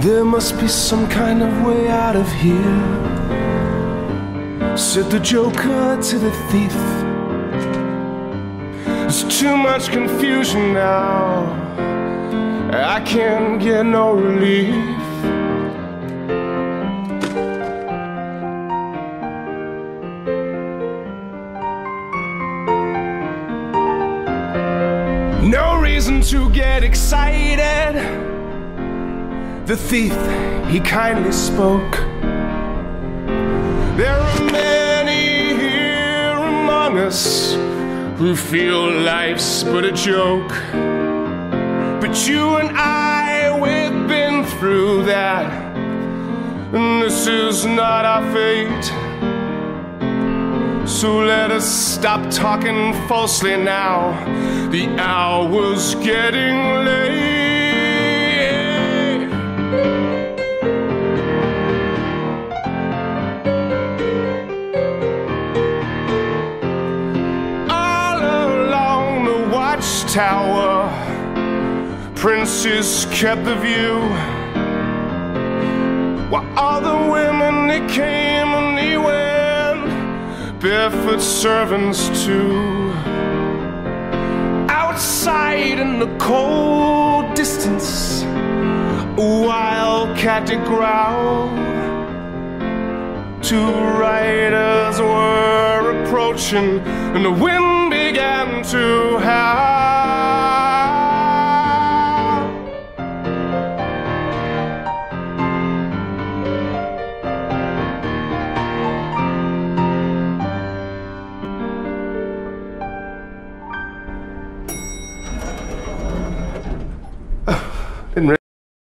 There must be some kind of way out of here, said the Joker to the thief. There's too much confusion now, I can't get no relief. No reason to get excited. The thief, he kindly spoke. There are many here among us who feel life's but a joke. But you and I, we've been through that. And this is not our fate. So let us stop talking falsely now. The hour's getting late. Watchtower, princes kept the view. While all the women they came and they went, barefoot servants too. Outside in the cold distance, a wildcat did growl. Two riders approaching, and the wind began to howl.